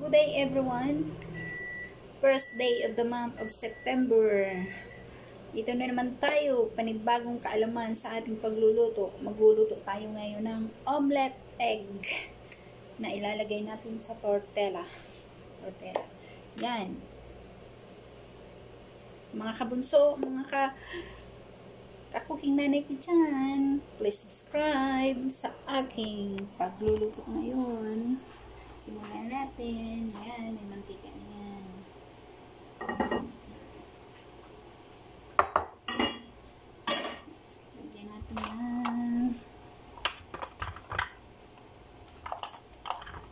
Good day everyone. First day of the month of September. Dito na naman tayo, panibagong kaalaman sa ating pagluluto. Magluluto tayo ngayon ng omelette egg na ilalagay natin sa tortella. Tortella. Yan. Mga kabunso, mga ka kakuking nanay ko dyan, please subscribe sa aking pagluluto ngayon. Natin. Yan, may mantika na yan. Lagyan natin yan.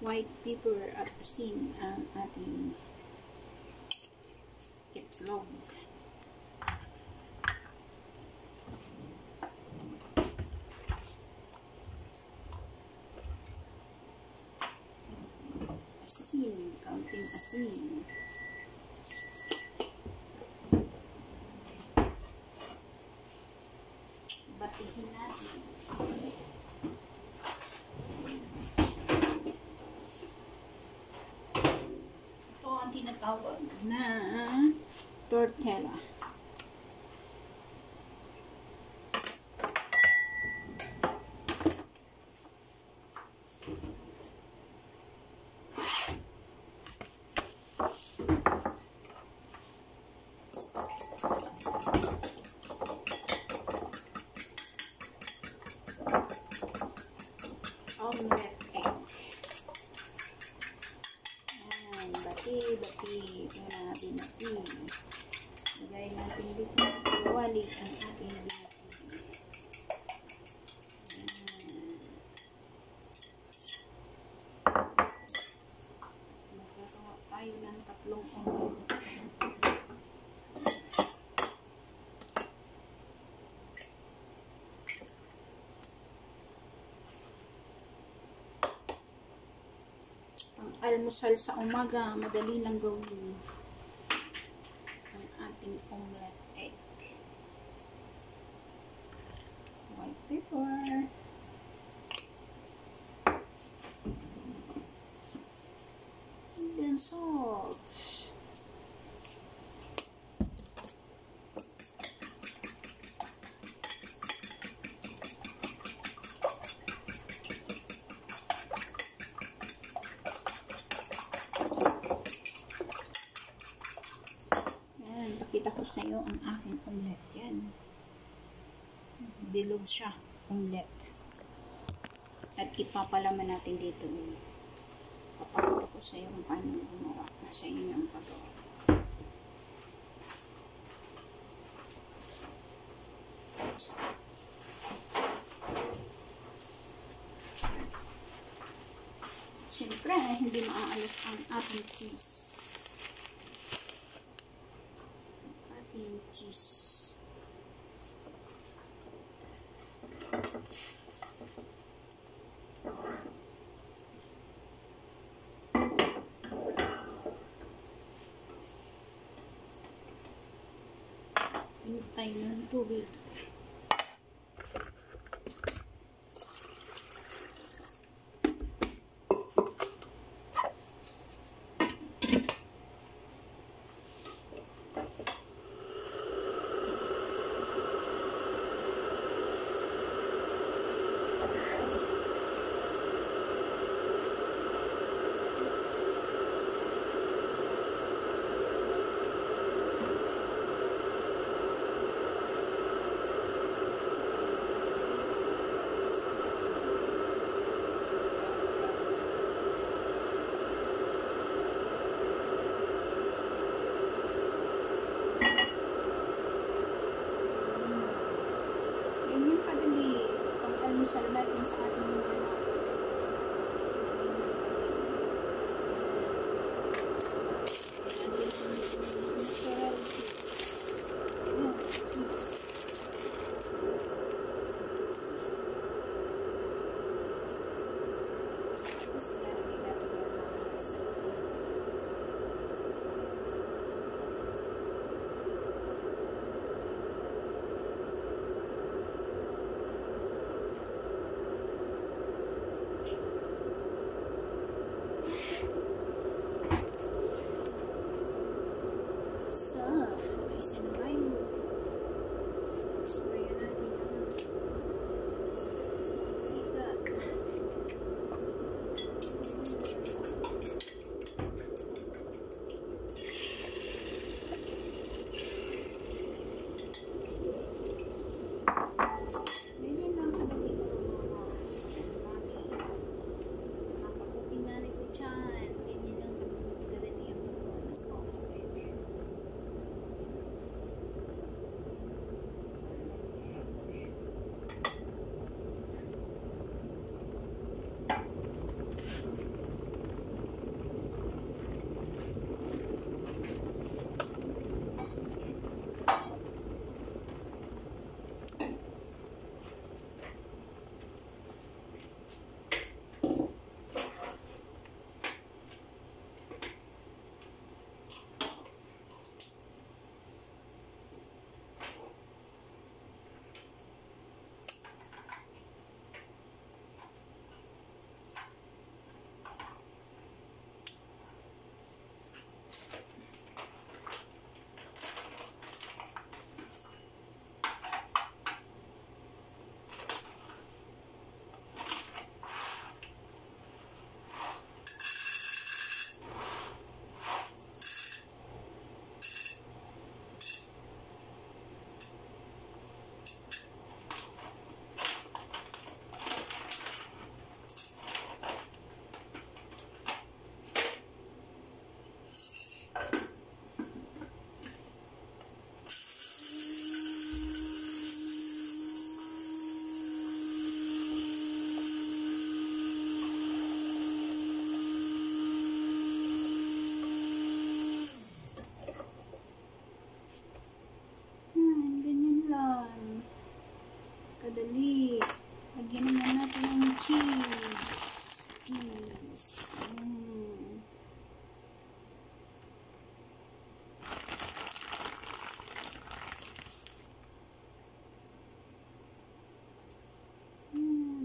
White pepper at asin ang ating itlog. Asin, kaunting asin. Batihin natin. Ito ang tinatawag na tortella. omelette egg. Ayan, bati, bati. Muna binati. Lagay natin dito. Wali ang ating binati. Magkakawa tayo ng tatlong omelette. Ang almusal sa umaga, madali lang gawin. Ang ating omelette egg. White pepper. And then salt. Yan, pakita ko sa iyo ang aking omelette. Yan. Bilog siya, omelette. At ipapalaman natin dito. Papakita ko sa iyo kung paano gumawa. Sa inyo ang paggawa. Siyempre, hindi maaalas ang ating cheese. ating cheese. Init tayo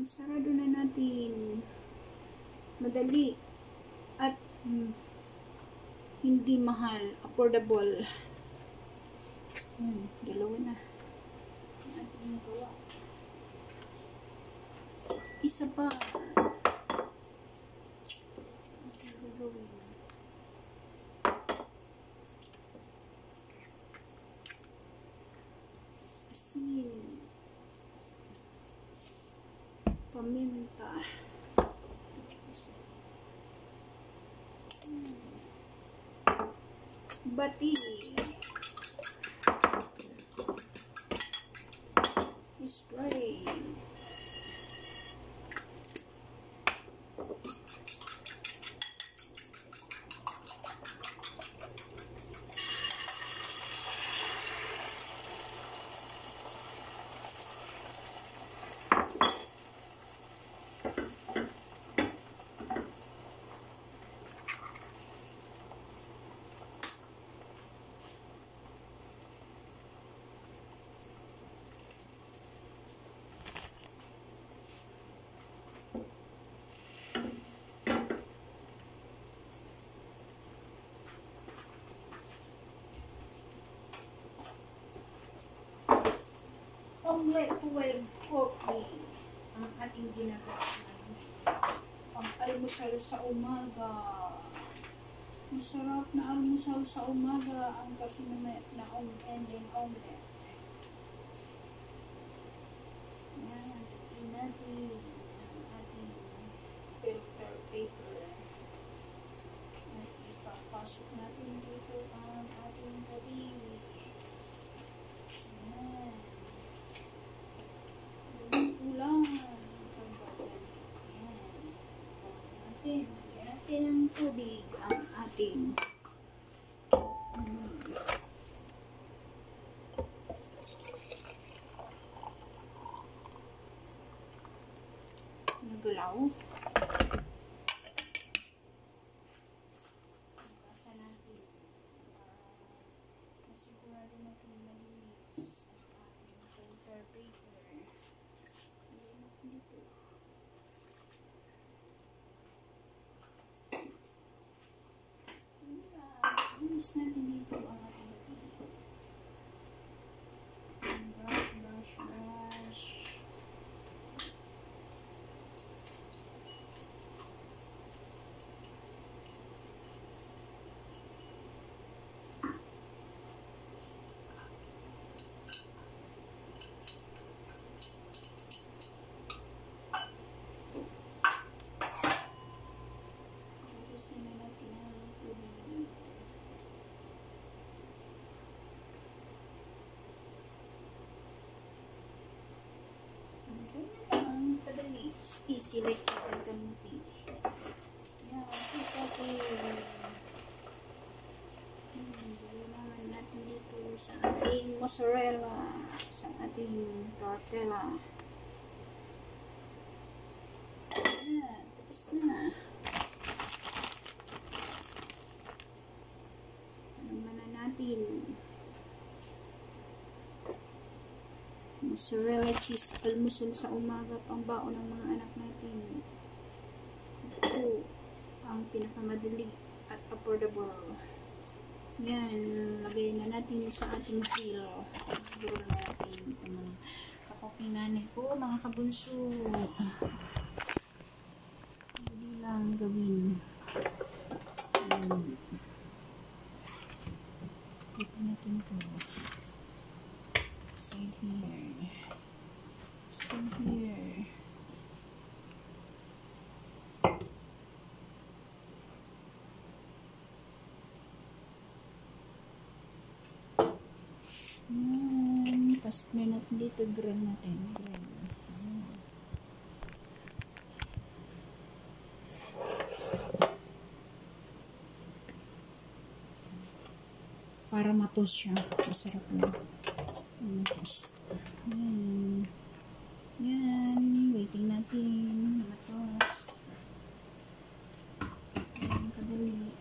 Sarado na natin. Madali. At mm, hindi mahal. Affordable. Hmm, dalawa na. Ating magawa. Isa pa. Ang gagawin. Asin. Paminta. Hmm. Bati. With coffee ang ating ginagawa ngayon. Pang almusal sa umaga. Masarap na almusal sa umaga ang kape na, na om- and then omelette. Yan, natin now It's easy like ang kamuti. Yan, ito natin. Hmm, Dalaman natin dito sa ating mozzarella, sa ating tortilla. Yan, tapos na. Naman na natin. Mozzarella cheese almusal sa umaga pang baon ng mga anak natin. Ito ang pinakamadali at affordable. Yan, lagay na natin sa ating grill. Grill natin ito mga kakoking nanay ko, mga kabunso. Hindi lang gawin. Yan. Dito natin to. Side here. Side here. Na natin dito. Grill natin. Grill. Para matos siya. Masarap na. Matos. Yan. Yan. Waiting natin. Matos. Yan, kadali.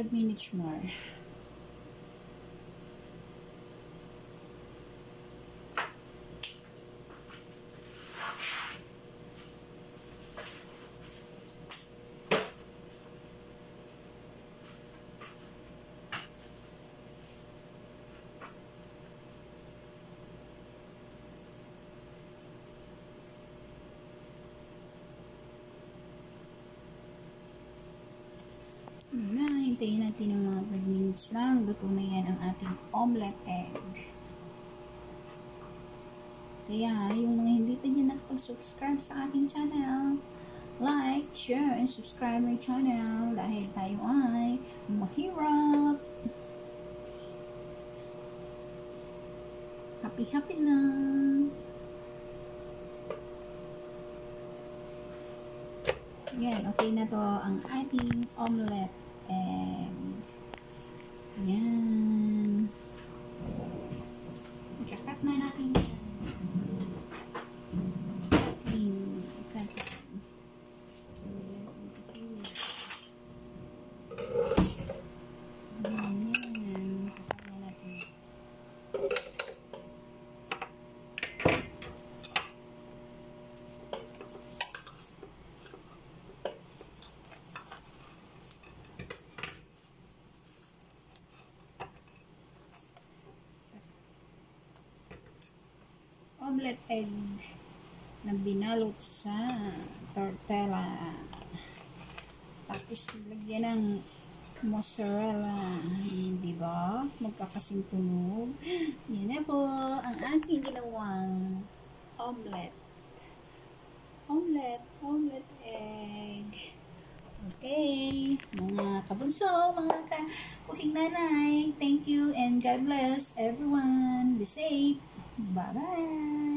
5 minutes more. Yun na, hintayin natin ng mga 5 minutes lang. Luto na yan ang ating omelette egg. Kaya, yung mga hindi pa dyan nakapag-subscribe sa aking channel, like, share, and subscribe my channel dahil tayo ay mahirap. Happy-happy lang. Yan, okay na to ang ating omelette egg. Yan. Ikakat na natin yan. Cutting. Cutting. Yan, yan. Ikakat na natin. Omelette egg na binalot sa tortilla. Tapos, lagyan ng mozzarella. Di ba? Magkakasing tunog. Yan na po ang aking ginawang omelette. Omelette, omelette egg. Okay, mga kabunso, mga ka kusing nanay, thank you and God bless everyone. Be safe. Bye-bye.